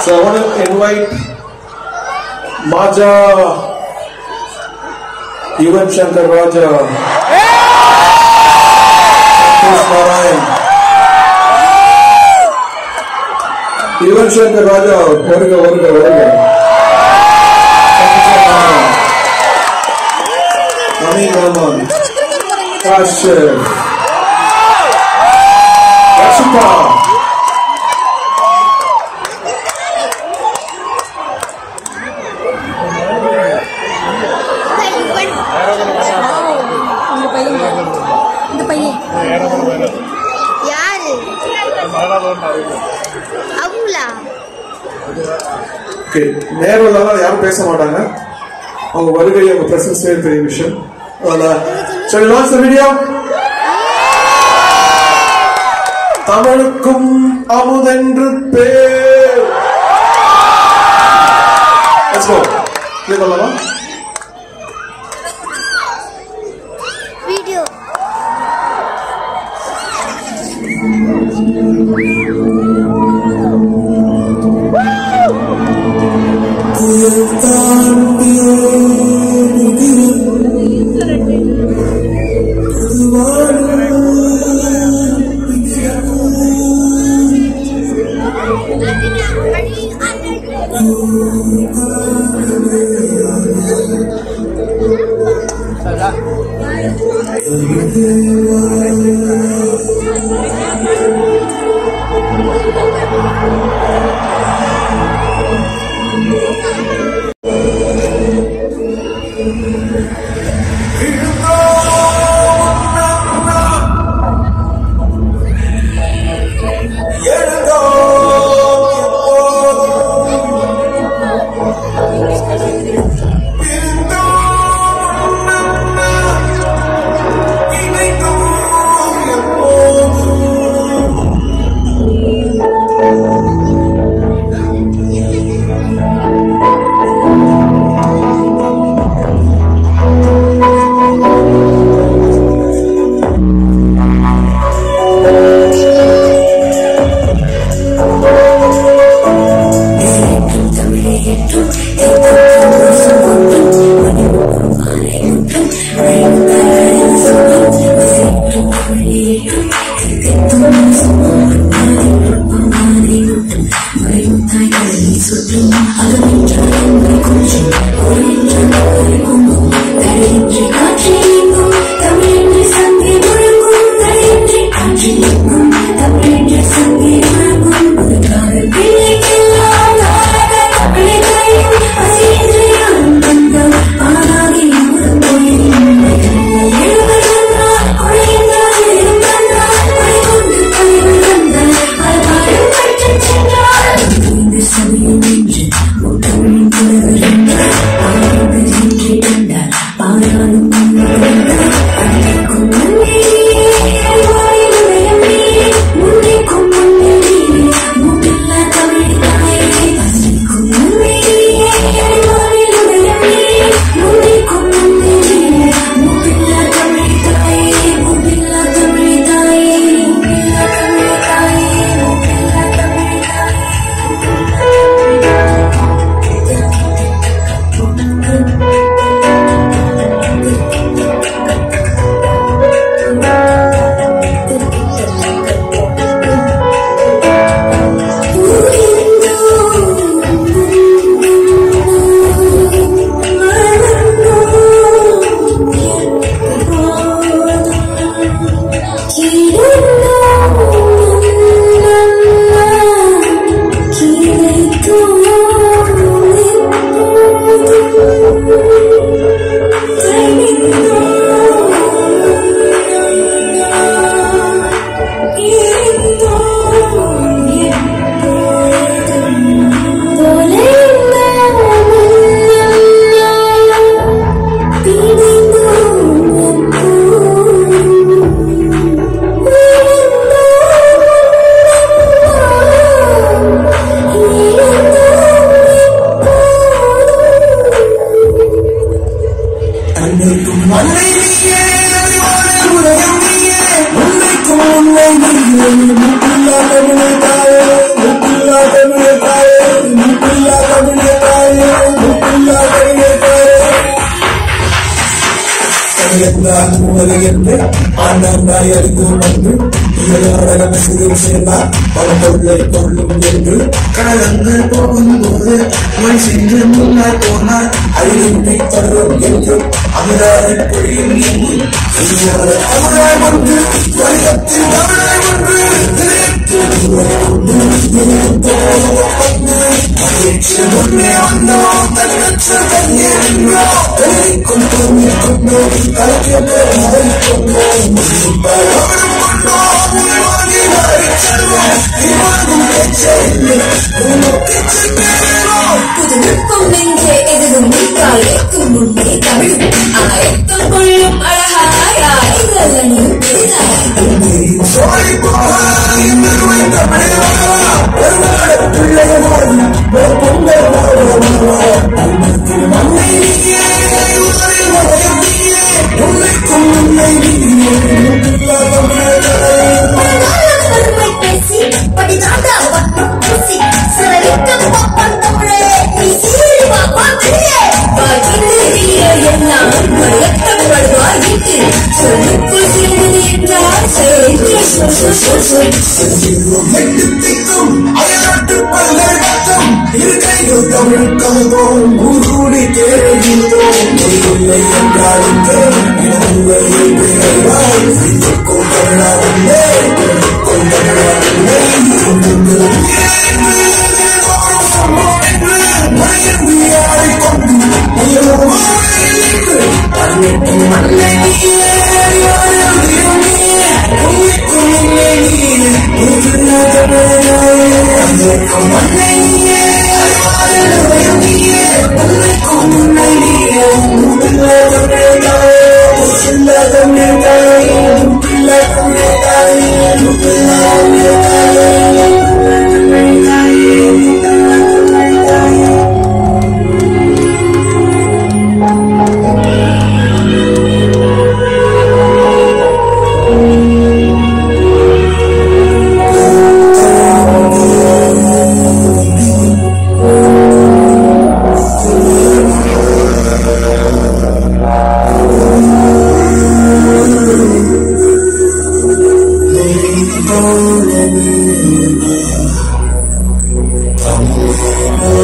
So I want to invite Maja Yuvan Shankar Raja. Santosh Narayan. Yuvan Shankar Raja, வருக வருக வருக யாரு? அவங்களா ஓகே நேரம் இல்லாம யாரும் பேச மாட்டாங்க. அவங்க வருகை அவங்க பிரசன்ஸ் பெரிய விஷயம். Voilà. Shall we launch the video? தமிழுக்கும் அமுதென்று பேர் Let's go. Play Thank you. மழையெல்லாம் உணவு என்று ஆண்டாண்டாய் அறிந்து வந்து இயலாடகம் சேர்ந்தார் பல பொருளை கொள்ளும் என்று கடலங்கள் போகும்போது மண் சென்று முன்னால் போனால் அழிவின்மை தரும் என்று பொழியும் என்று ஒன்று தமிழாய் ஒன்று முன்னே வந்தோம் தன்னற்ற தண்ணே நின்றோம் கொண்டோ கொண்டோ கலக்கிய மறை கொண்டோம் அவரும் கொண்டோம் உருவாகி மாறி செல்வோம் இவாகும் பேச்சே இல்லை உனக்கு செல்வேனோம் புது நுட்பம் எங்கே எதிரும் நீக்கால் ஏற்கும் முன்னே தமிழும் ஆயத்தம் கொள்ளும் அழகாய் இதழனும் பெரிதாய் சொல் சொல் சொல் இரு கைகள் தமிழ் கலந்தோம் தேடுகின்றோம் இல்லை விரைவாய் I wanna know you, yeah, one night, yeah. Oh,